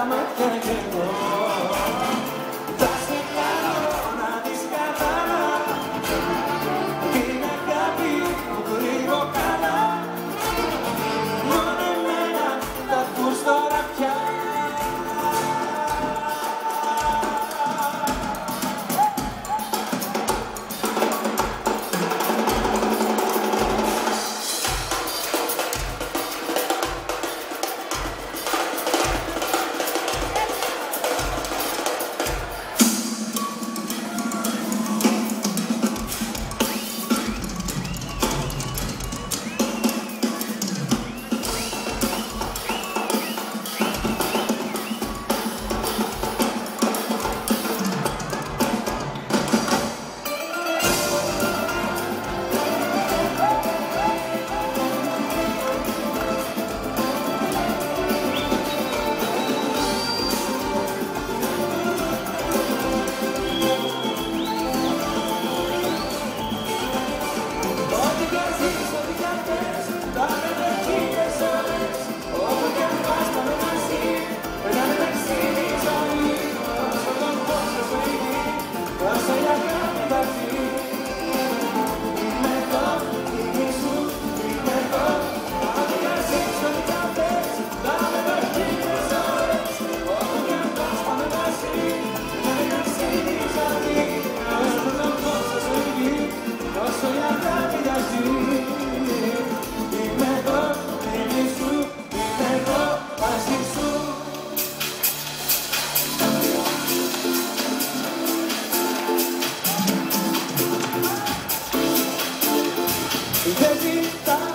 I'm a fucking woman. acreditar.